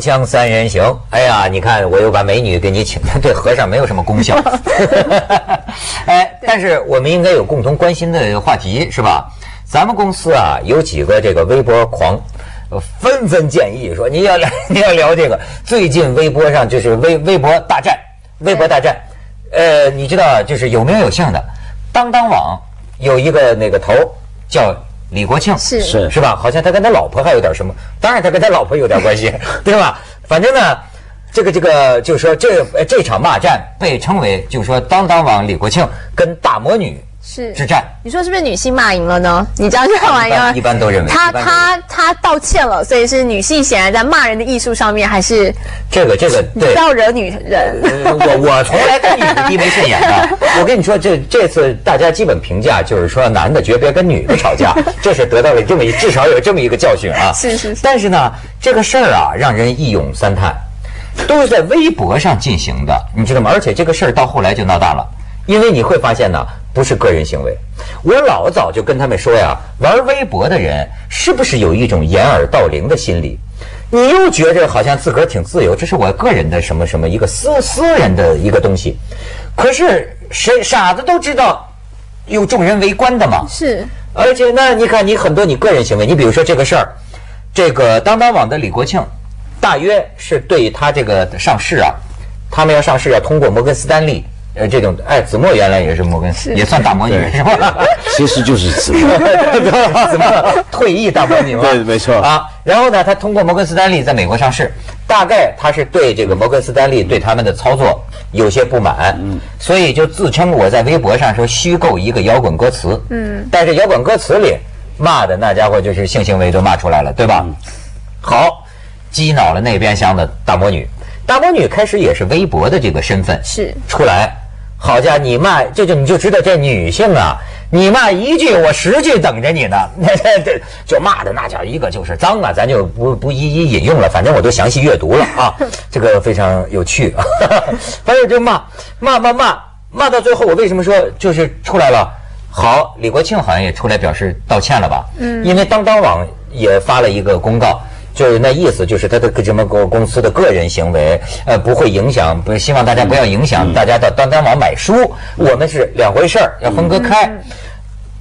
锵锵三人行，哎呀，你看我又把美女给你请，对和尚没有什么功效。哎，但是我们应该有共同关心的话题，是吧？咱们公司啊，有几个这个微博狂，纷纷建议说你要聊 你要聊这个。最近微博上就是微微博大战，微博大战。呃，你知道就是有名有姓的，当当网有一个那个头叫李国庆，是是是吧？好像他跟他老婆还有点什么，当然他跟他老婆有点关系，对吧？反正呢，这个这个就是说这呃这场骂战被称为就是说当当网李国庆跟大魔女是之战。你说是不是女性骂赢了呢？你这样看完一般一般都认为他他他道歉了，所以是女性显然在骂人的艺术上面还是这个这个对不。要惹女人。呃我我从来跟女的低眉顺眼的。我跟你说，这这次大家基本评价就是说，男的绝别跟女的吵架，这是得到了这么一至少有这么一个教训啊。是是是但是呢，这个事儿啊，让人一咏三叹，都是在微博上进行的，你知道吗？而且这个事儿到后来就闹大了，因为你会发现呢，不是个人行为。我老早就跟他们说呀，玩微博的人是不是有一种掩耳盗铃的心理？你又觉着好像自个儿挺自由，这是我个人的什么什么一个私私人的一个东西。可是谁傻子都知道有众人围观的嘛。是而且呢，你看你很多你个人行为，你比如说这个事儿，这个当当网的李国庆，大约是对他这个上市啊，他们要上市要通过摩根斯丹利，呃，这种哎，子墨原来也是摩根，也算大魔女是吧？其实就是子墨。子墨退役大魔女嘛？对没错啊。然后呢，他通过摩根斯丹利在美国上市，大概他是对这个摩根斯丹利对他们的操作有些不满，嗯，所以就自称我在微博上说虚构一个摇滚歌词，嗯，但是摇滚歌词里骂的那家伙就是性行为都骂出来了，对吧？好，激恼了那边厢的大魔女，大魔女开始也是微博的这个身份是出来，好家伙，你骂这就你就知道这女性啊，你骂一句我十句等着你呢，这这就骂的那叫一个就是脏啊，咱就不不一一引用了，反正我都详细阅读了啊，这个非常有趣啊，反正就骂骂骂骂骂到最后，我为什么说就是出来了？好，李国庆好像也出来表示道歉了吧？嗯，因为当当网也发了一个公告。就是那意思，就是他的什么公公司的个人行为，呃，不会影响，不希望大家不要影响大家到当当网买书，我们是两回事儿，要分割开。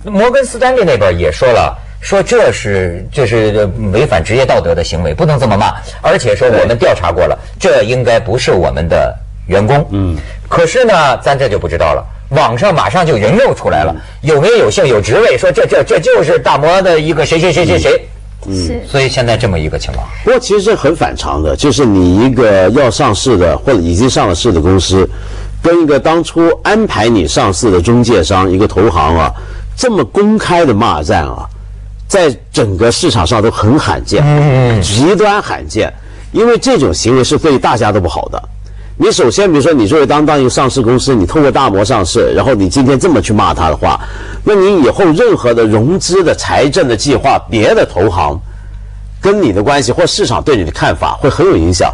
摩根斯丹利那边也说了，说这是这是违反职业道德的行为，不能这么骂，而且说我们调查过了，这应该不是我们的员工。嗯，可是呢，咱这就不知道了。网上马上就人肉出来了，有名有姓有职位，说这这这就是大摩的一个谁谁谁谁谁。是。所以现在这么一个情况，不过其实很反常的，就是你一个要上市的或者已经上了市的公司，跟一个当初安排你上市的中介商一个投行啊，这么公开的骂战啊，在整个市场上都很罕见，极端罕见，因为这种行为是对大家都不好的。你首先，比如说你作为当当一个上市公司，你通过大摩上市，然后你今天这么去骂他的话，那你以后任何的融资的财政的计划，别的投行跟你的关系或市场对你的看法会很有影响。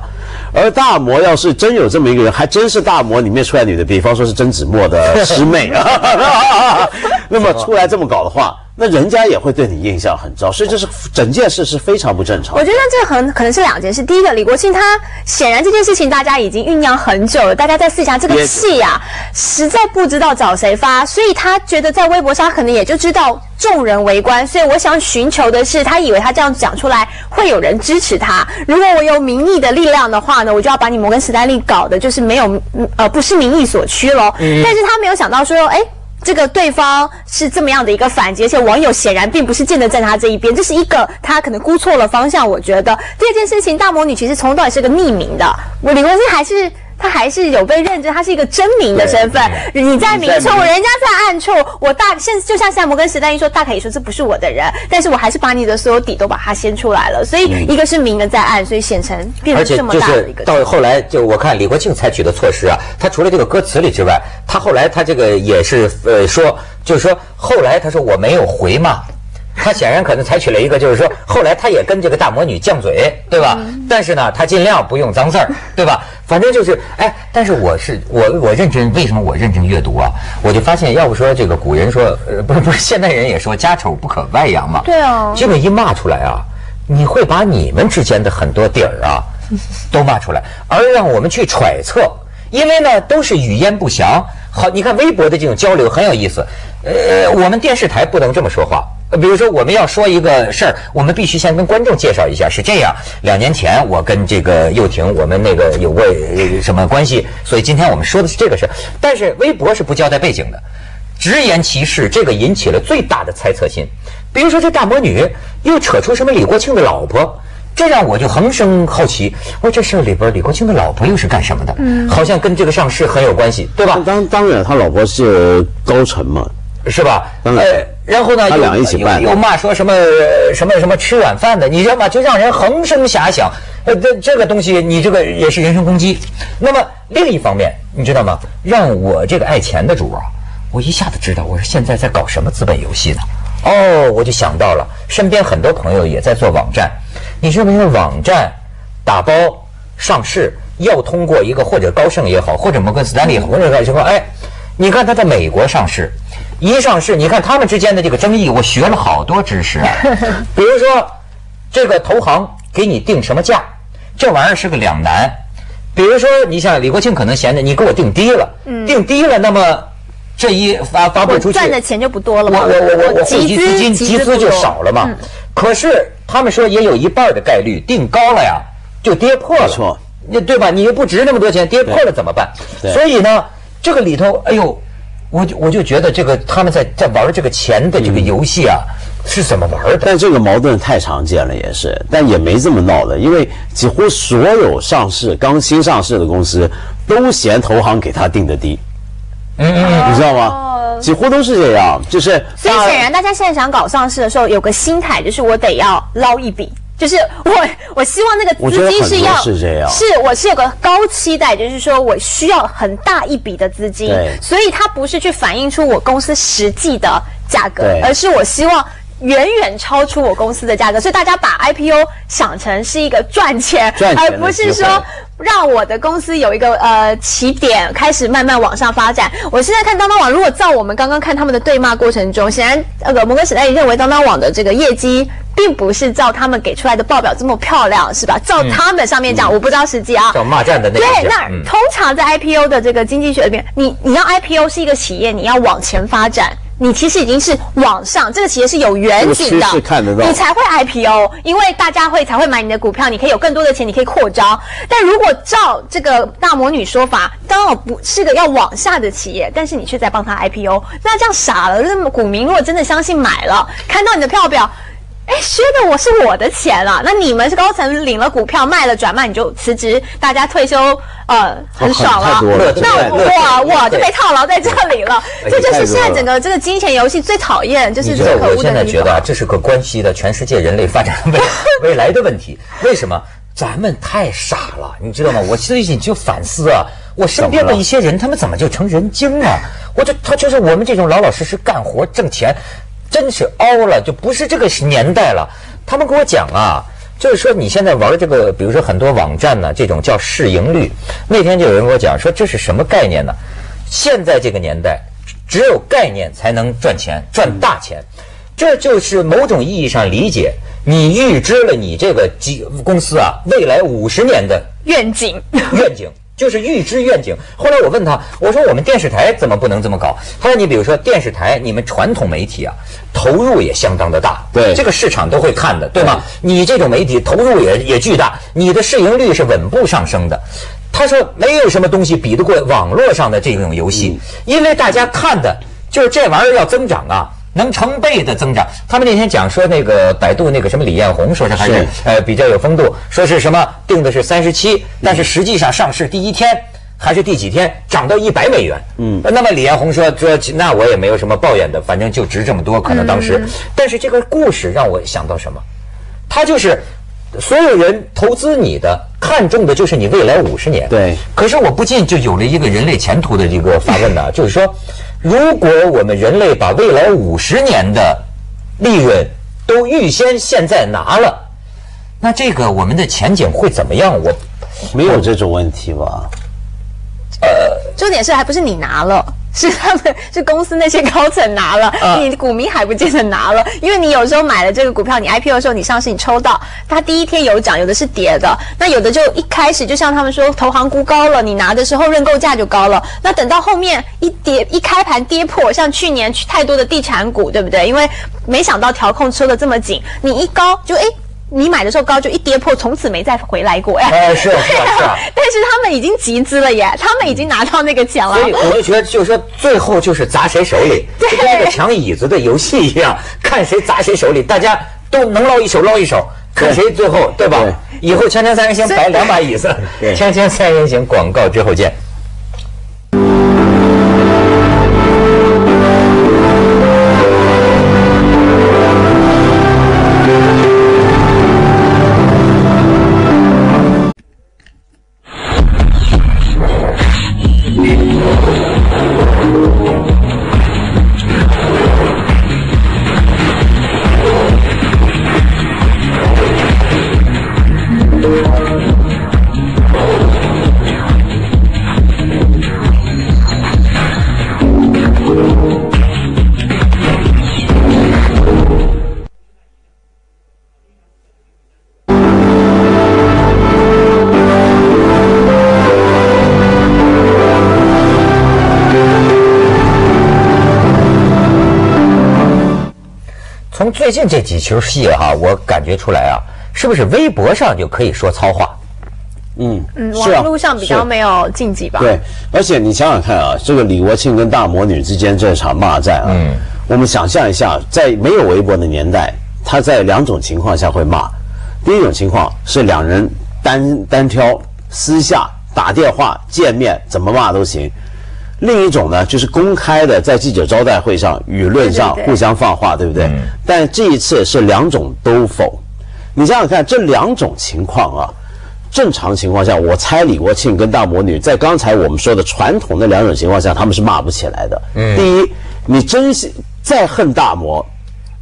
而大摩要是真有这么一个人，还真是大摩里面出来女的，比方说是曾子墨的师妹啊，那么出来这么搞的话，那人家也会对你印象很糟，所以这是整件事是非常不正常我。觉得这很可能是两件事。第一个，李国庆他显然这件事情大家已经酝酿很久了，大家在私下这个气呀、实在不知道找谁发，所以他觉得在微博上可能也就知道众人围观，所以我想寻求的是，他以为他这样讲出来会有人支持他。如果我有民意的力量的话呢，我就要把你摩根史丹利搞的就是没有嗯呃不是民意所趋喽。但是他没有想到说，哎。这个对方是这么样的一个反击，而且网友显然并不是见的站在他这一边，这是一个他可能估错了方向。我觉得第二件事情，大魔女其实从头到尾是个匿名的，我李国庆还是。他还是有被认知，他是一个真名的身份。你在明处，人家在暗处。我大现就像现在摩根时代一说，大可以说这不是我的人，但是我还是把你的所有底都把它掀出来了。所以一个是明的在暗，所以显成变成这么就是大的一个。到后来，就我看李国庆采取的措施啊，他除了这个歌词里之外，他后来他这个也是呃说，就是说后来他说我没有回骂。他显然可能采取了一个，就是说，后来他也跟这个大魔女犟嘴，对吧？但是呢，他尽量不用脏字儿，对吧？反正就是，哎，但是我是我我认真，为什么我认真阅读啊？我就发现，要不说这个古人说，呃，不是不是，现代人也说家丑不可外扬嘛。对啊这么一骂出来啊，你会把你们之间的很多底儿啊，都骂出来，而让我们去揣测，因为呢都是语焉不详。好，你看微博的这种交流很有意思。呃，我们电视台不能这么说话。呃比如说我们要说一个事儿，我们必须先跟观众介绍一下。是这样，两年前我跟这个又廷我们那个有过呃什么关系，所以今天我们说的是这个事儿。但是微博是不交代背景的。直言其事，这个引起了最大的猜测心。比如说，这大魔女又扯出什么李国庆的老婆，这让我就横生好奇。我说这事儿里边，李国庆的老婆又是干什么的？嗯，好像跟这个上市很有关系，对吧？当当然，他老婆是高层嘛，是吧？呃，然后呢，他又又又骂说什么呃什么什么吃软饭的，你知道吗？就让人横生遐想。呃，这这个东西，你这个也是人身攻击。那么另一方面，你知道吗？让我这个爱钱的主啊，我一下子知道，我说现在在搞什么资本游戏呢？哦，我就想到了，身边很多朋友也在做网站。你知道吗？因为网站打包上市要通过一个或者高盛也好，或者摩根斯坦利也好，或者什么，哎，你看他在美国上市，一上市，你看他们之间的这个争议，我学了好多知识啊。比如说，这个投行给你定什么价，这玩意儿是个两难。比如说，你像李国庆可能嫌着你给我定低了，定低了，那么这一发发布出去，赚的钱就不多了我嘛。我我我我汇集集资金集资就少了嘛嗯。可是他们说也有一半的概率定高了呀，就跌破了。没错，你对吧？你又不值那么多钱，跌破了怎么办？所以呢，这个里头，哎呦，我就我就觉得这个他们在在玩这个钱的这个游戏啊，是怎么玩的？但这个矛盾太常见了，也是，但也没这么闹的，因为几乎所有上市刚新上市的公司都嫌投行给他定的低，嗯嗯，你知道哦吗？几乎都是这样，就是所以显然，大家现在想搞上市的时候，有个心态就是我得要捞一笔，就是我我希望那个资金是要是这样是我是有个高期待，就是说我需要很大一笔的资金，所以它不是去反映出我公司实际的价格，而是我希望。远远超出我公司的价格，所以大家把 IPO 想成是一个赚钱，赚钱而不是说让我的公司有一个呃起点，开始慢慢往上发展。我现在看当当网，如果照我们刚刚看他们的对骂过程中，显然那个摩根史丹利认为当当网的这个业绩。并不是照他们给出来的报表这么漂亮，是吧？照他们上面讲，我不知道实际啊。叫骂战的那对，那嗯通常在 IPO 的这个经济学里面，你你要 IPO 是一个企业，你要往前发展。你其实已经是往上，这个企业是有远景的你才会 IPO，因为大家会才会买你的股票，你可以有更多的钱，你可以扩张。但如果照这个大魔女说法，刚好不是个要往下的企业，但是你却在帮他 IPO，那这样傻了。那么股民如果真的相信买了，看到你的票表。哎，削的我是我的钱啊！那你们是高层领了股票卖了转卖，你就辞职，大家退休，呃，很爽了乐那我我就被套牢在这里了。哎这就是现在整个这个金钱游戏最讨厌，就是最可我现恶的地方。在觉得啊，这是个关系的全世界人类发展未 未来的问题。为什么？咱们太傻了，你知道吗？我最近就反思啊，我身边的一些人，他们怎么就成人精了？我就他就是我们这种老老实实干活挣钱，真是凹了，就不是这个年代了。他们跟我讲啊。就是说，你现在玩这个，比如说很多网站呢，这种叫市盈率。那天就有人跟我讲说，这是什么概念呢？现在这个年代，只有概念才能赚钱，赚大钱。这就是某种意义上理解，你预知了你这个几公司啊未来五十年的愿景。愿景，就是预知愿景。后来我问他，我说我们电视台怎么不能这么搞？他说你比如说电视台，你们传统媒体啊，投入也相当的大，对这个市场都会看的，对吗？你这种媒体投入也也巨大，你的市盈率是稳步上升的。他说没有什么东西比得过网络上的这种游戏，因为大家看的就是这玩意儿要增长啊。能成倍的增长。他们那天讲说，那个百度那个什么李彦宏，说是还是是呃比较有风度，说是什么定的是三十七，但是实际上上市第一天还是第几天涨到一百美元。嗯，那么李彦宏说说，那我也没有什么抱怨的，反正就值这么多，可能当时。但是这个故事让我想到什么？他就是所有人投资你的，看重的就是你未来五十年。对可是我不禁就有了一个人类前途的这个发问呢，就是说，如果我们人类把未来五十年的利润都预先现在拿了，那这个我们的前景会怎么样？我没有这种问题吧？呃重点是还不是你拿了，是他们是公司那些高层拿了，啊你股民还不见得拿了，因为你有时候买了这个股票，你 IPO 的时候你上市你抽到，它第一天有涨，有的是跌的，那有的就一开始就像他们说投行估高了，你拿的时候认购价就高了，那等到后面一跌一开盘跌破，像去年太多的地产股，对不对？因为没想到调控抽的这么紧，你一高就哎。你买的时候高就一跌破，从此没再回来过哎。哎是啊是啊是啊 但是他们已经集资了耶，他们已经拿到那个钱了。所以我就觉得，就是说，最后就是砸谁手里，就跟那个抢椅子的游戏一样，看谁砸谁手里，大家都能捞一手捞一手，看谁最后对吧对？以后锵锵三人行摆两把椅子，对锵锵三人行广告之后见。最近这几球戏哈，我感觉出来啊，是不是微博上就可以说糙话？嗯嗯，网络上比较没有禁忌吧？对，而且你想想看啊，这个李国庆跟大魔女之间这场骂战啊，嗯我们想象一下，在没有微博的年代，他在两种情况下会骂。第一种情况是两人单单挑，私下打电话见面，怎么骂都行。另一种呢，就是公开的在记者招待会上、舆论上互相放话，对不对？但这一次是两种都否。你想想看，这两种情况啊，正常情况下，我猜李国庆跟大魔女在刚才我们说的传统的两种情况下，他们是骂不起来的。嗯，第一，你真心再恨大魔，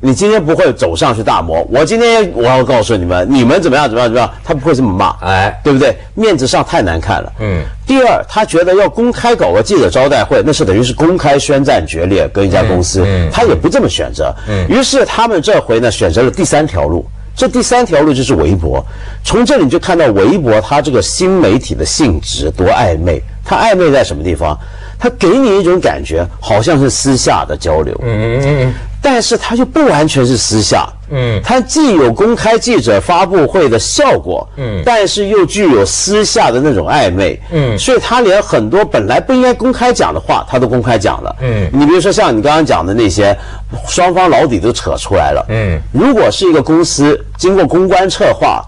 你今天不会走上去大魔。我今天我要告诉你们，你们怎么样怎么样怎么样，他不会这么骂，哎对不对？面子上太难看了。嗯。第二，他觉得要公开搞个记者招待会，那是等于是公开宣战决裂，跟一家公司，他也不这么选择。嗯。于是他们这回呢，选择了第三条路。这第三条路就是微博，从这里你就看到微博它这个新媒体的性质多暧昧。它暧昧在什么地方？它给你一种感觉，好像是私下的交流。嗯嗯嗯但是它就不完全是私下，嗯。它既有公开记者发布会的效果，嗯。但是又具有私下的那种暧昧，嗯。所以他连很多本来不应该公开讲的话，他都公开讲了，嗯。你比如说像你刚刚讲的那些，双方老底都扯出来了，嗯。如果是一个公司经过公关策划。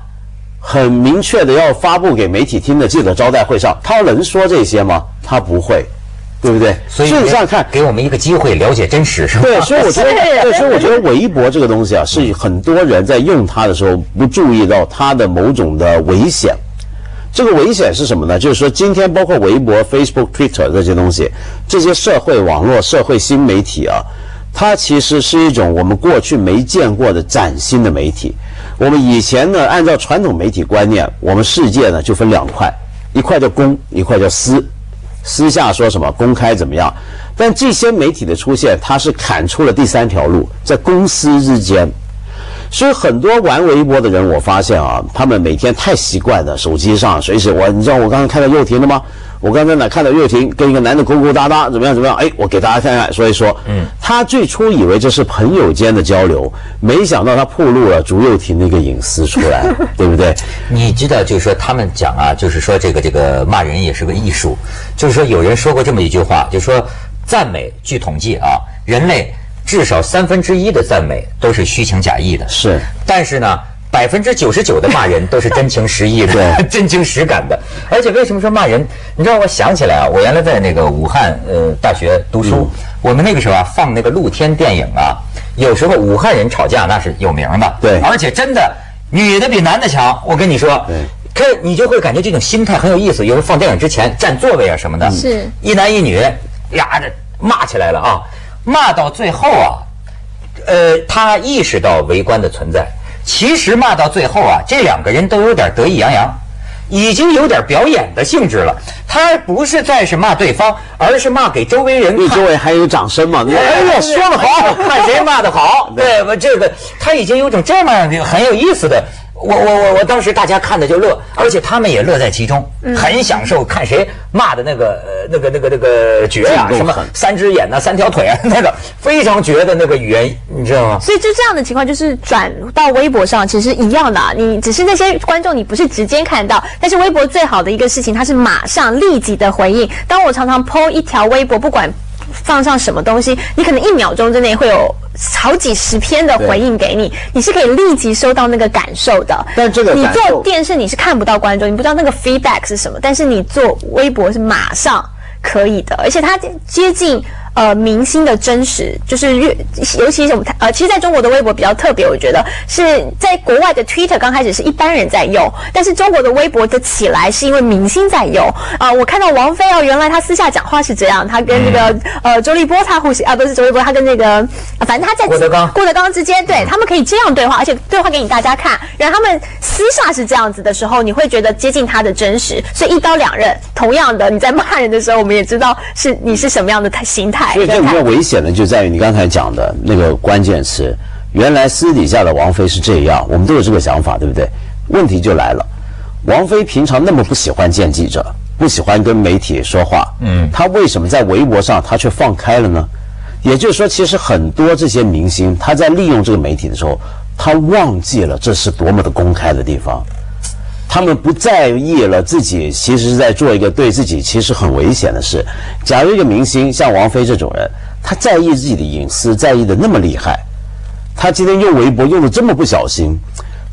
很明确的要发布给媒体听的记者招待会上，他能说这些吗？他不会，对不对？所以你想想看，给我们一个机会了解真实，是吧？对，所以我觉得，对，所以我觉得微博这个东西啊，是很多人在用它的时候不注意到它的某种的危险。这个危险是什么呢？就是说，今天包括微博、Facebook、Twitter 这些东西，这些社会网络、社会新媒体啊，它其实是一种我们过去没见过的崭新的媒体。我们以前呢，按照传统媒体观念，我们世界呢就分两块，一块叫公，一块叫私。私下说什么，公开怎么样？但这些媒体的出现，它是砍出了第三条路，在公司之间。所以很多玩微博的人，我发现啊，他们每天太习惯了，手机上随时我，你知道我刚刚看到又停了吗？我刚才呢看到幼婷跟一个男的勾勾搭搭，怎么样怎么样？哎，我给大家看看，说一说。嗯，他最初以为这是朋友间的交流，没想到他暴露了竹幼婷的一个隐私出来，对不对？你知道，就是说他们讲啊，就是说这个这个骂人也是个艺术，就是说有人说过这么一句话，就是说赞美，据统计啊，人类至少三分之一的赞美都是虚情假意的，是但是呢。百分之九十九的骂人都是真情实意的，真情实感的。而且为什么说骂人？你知道，我想起来啊，我原来在那个武汉呃大学读书，我们那个时候啊放那个露天电影啊，有时候武汉人吵架那是有名的，对而且真的女的比男的强。我跟你说，对可你就会感觉这种心态很有意思。有时候放电影之前占座位啊什么的，是一男一女呀，这骂起来了啊，骂到最后啊，呃，他意识到围观的存在。其实骂到最后啊，这两个人都有点得意洋洋，已经有点表演的性质了。他不是再是骂对方，而是骂给周围人看。周围还有掌声嘛。你说哎呀，说得好，看谁骂得好。对，我这个他已经有种这么很有意思的。我我我我当时大家看的就乐，而且他们也乐在其中，很享受看谁骂的那个呃那个那个那个绝呀、什么三只眼呐、三条腿啊，那个非常绝的那个语言，你知道吗？所以就这样的情况，就是转到微博上，其实一样的、啊。你只是那些观众，你不是直接看到，但是微博最好的一个事情，它是马上立即的回应。当我常常 PO 一条微博，不管放上什么东西，你可能一秒钟之内会有好几十篇的回应给你，你是可以立即收到那个感受的。但这个你做电视你是看不到观众，你不知道那个 feedback 是什么，但是你做微博是马上可以的，而且它接近。呃，明星的真实，就是越，尤其是我们呃，其实在中国的微博比较特别，我觉得是在国外的 Twitter 刚开始是一般人在用，但是中国的微博的起来是因为明星在用啊、我看到王菲哦，原来她私下讲话是这样，她跟这个、呃周立波她互相啊，不是周立波，她跟那个、啊反正她在郭德纲郭德纲之间，对他们可以这样对话，而且对话给你大家看，然后他们私下是这样子的时候，你会觉得接近他的真实，所以一刀两刃。同样的，你在骂人的时候，我们也知道是你是什么样的态形态。所以这里面危险的就在于你刚才讲的那个关键词，原来私底下的王菲是这样，我们都有这个想法，对不对？问题就来了，王菲平常那么不喜欢见记者，不喜欢跟媒体说话，嗯，她为什么在微博上她却放开了呢？也就是说，其实很多这些明星，他在利用这个媒体的时候，他忘记了这是多么的公开的地方。他们不在意了自己其实是在做一个对自己其实很危险的事。假如一个明星像王菲这种人，他在意自己的隐私，在意的那么厉害，他今天用微博用的这么不小心，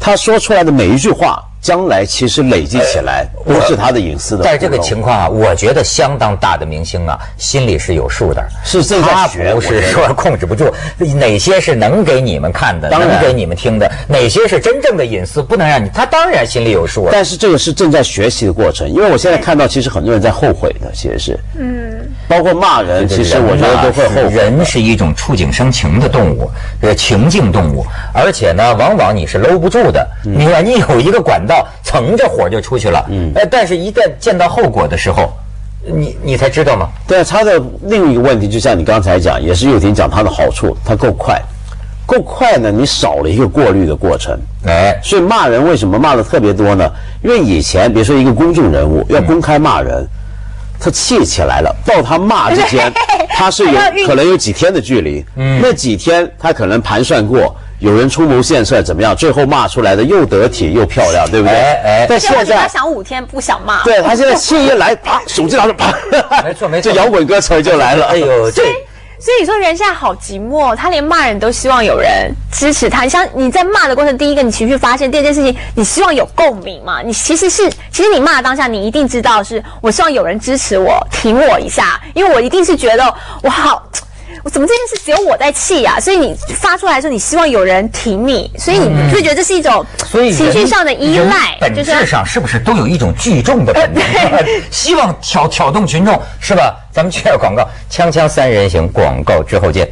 他说出来的每一句话，将来其实累积起来都是他的隐私的。但是这个情况啊，我觉得相当大的明星啊，心里是有数的，是正在他不学我觉得。是说控制不住，哪些是能给你们看的，能给你们听的，哪些是真正的隐私，不能让你，他当然心里有数啊。但是这个是正在学习的过程，因为我现在看到，其实很多人在后悔的，其实是，嗯，包括骂人，其实我觉得都会后悔。人是一种触景生情的动物，呃，情境动物，而且呢，往往你是搂不住的。嗯你看，你有一个管道，蹭着火就出去了。嗯，哎，但是一旦见到后果的时候，你你才知道吗？对啊，他的另一个问题，就像你刚才讲，也是又婷讲它的好处，它够快，够快呢，你少了一个过滤的过程。哎，所以骂人为什么骂的特别多呢？因为以前，比如说一个公众人物要公开骂人，他气起来了，到他骂之间，他是有可能有几天的距离。那几天他可能盘算过，有人出谋献策怎么样，最后骂出来的又得体又漂亮，对不对？哎哎但现所以我觉得他。想五天不想骂。对他现在气一来，啪，手机拿着，啪，没错没错这摇滚歌词就来了。哎呦，这所以你说人现在好寂寞，他连骂人都希望有人支持他。你像你在骂的过程，第一个你情绪发现，第二件事情你希望有共鸣嘛？你其实是，其实你骂的当下，你一定知道是我希望有人支持我，挺我一下，因为我一定是觉得我好。我怎么这件事只有我在气呀、所以你发出来的时候，你希望有人挺你，所以你会觉得这是一种情绪上的依人赖，本就是质上是不是都有一种聚众的本能？希望挑挑动群众，是吧？咱们去下广告，锵锵三人行，广告之后见。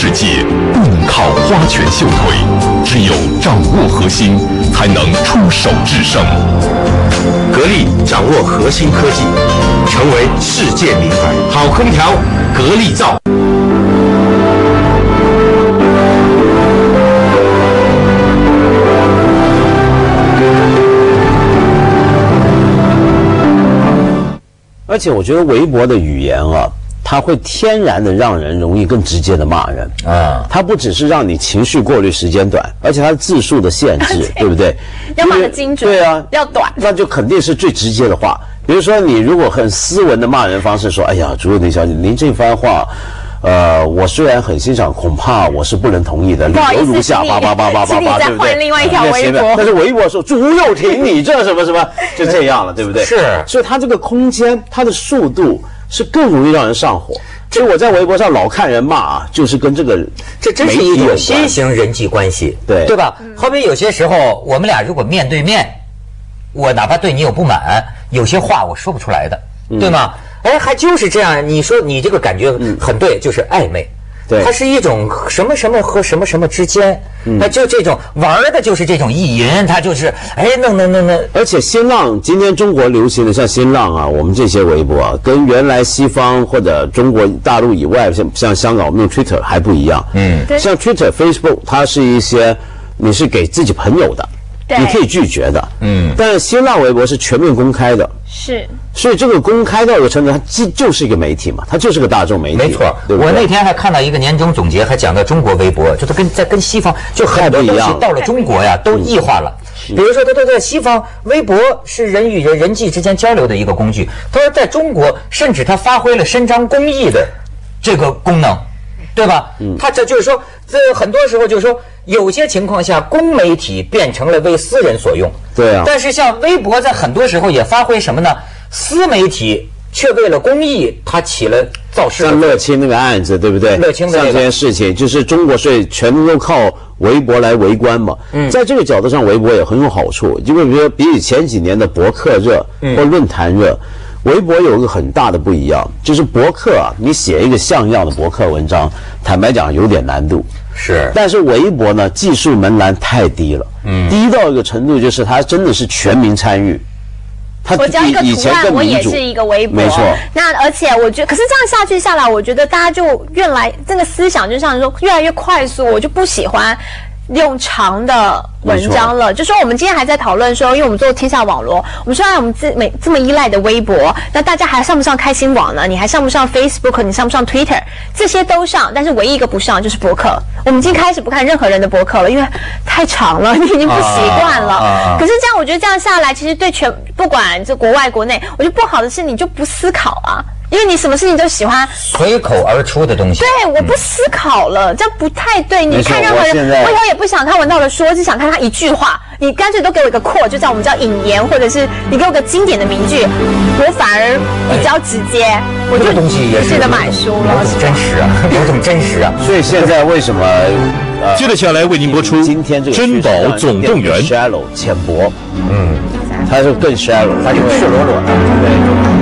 世界不能靠花拳绣腿，只有掌握核心，才能出手制胜。格力掌握核心科技，成为世界名牌。好空调，格力造。而且我觉得微博的语言啊，它会天然的让人容易更直接的骂人啊它不只是让你情绪过滤时间短，而且它的字数的限制，对不对？要骂因为得精准对啊，要短那就肯定是最直接的话。比如说，你如果很斯文的骂人方式说：“哎呀，朱幼婷小姐，您这番话。”呃，我虽然很欣赏，恐怕我是不能同意的。理由如下，叭叭叭叭叭叭，对不对？换另外一条在微博但是微博说朱幼廷，你这什么什么，就这样了，对不对？是所以它这个空间，它的速度是更容易让人上火。所以我在微博上老看人骂啊，就是跟这个这真是一种新型人际关系，对对吧？好比有些时候我们俩如果面对面，我哪怕对你有不满，有些话我说不出来的，嗯对吗？哎，还就是这样。你说你这个感觉很对，就是暧昧。对。它是一种什么什么和什么什么之间，嗯。那就这种玩的，就是这种意淫，它就是哎弄弄弄弄，而且新浪今天中国流行的像新浪啊，我们这些微博啊，跟原来西方或者中国大陆以外，像像香港我们用 Twitter 还不一样。嗯，对像 Twitter、Facebook，它是一些你是给自己朋友的，对你可以拒绝的。嗯，但是新浪微博是全面公开的。是所以这个公开到一个程度，它既就是一个媒体嘛，它就是个大众媒体，没错，对对？我那天还看到一个年终总结，还讲到中国微博，就是跟在跟西方就很多东西太不一样到了中国呀都异化了。比如说，他说在西方，微博是人与人人际之间交流的一个工具。他说，在中国，甚至它发挥了伸张公益的这个功能，对吧？嗯他这就是说，这很多时候就是说，有些情况下，公媒体变成了为私人所用。对啊但是像微博，在很多时候也发挥什么呢？私媒体却为了公益，它起了造势的像乐清那个案子，对不对？乐清的那个这件事情，就是中国税全部都靠微博来围观嘛。嗯，在这个角度上，微博也很有好处，因为比如说比起前几年的博客热嗯或论坛热。微博有一个很大的不一样，就是博客啊，你写一个像样的博客文章，坦白讲有点难度。是但是微博呢，技术门槛太低了，嗯，低到一个程度，就是它真的是全民参与。它我只要一个以以前图案，我更民主也是一个微博。没错。那而且我觉得，可是这样下去下来，我觉得大家就越来这个思想就像说越来越快速，我就不喜欢。用长的文章了，就说我们今天还在讨论说，因为我们做天下网络，我们说让我们自每这么依赖的微博，那大家还上不上开心网呢？你还上不上 Facebook？你上不上 Twitter？这些都上，但是唯一一个不上就是博客。我们已经开始不看任何人的博客了，因为太长了，你已经不习惯了。啊啊啊可是这样，我觉得这样下来，其实对全不管这国外国内，我觉得不好的是你就不思考啊，因为你什么事情都喜欢。随口而出的东西。对，我不思考了，这不太对。你看任何人，我以后也不想看文道的书，我，只想看他一句话。你干脆都给我一个 core，就叫我们叫引言，或者是你给我个经典的名句，我反而比较直接。我就这个东西也是记得买书有了。种真实啊，有种真实啊。所以现在为什么？呃接着下来为您播出今天这《个珍宝总动员》。shallow 浅薄，嗯，它是更 shallow，它就赤裸裸的，对。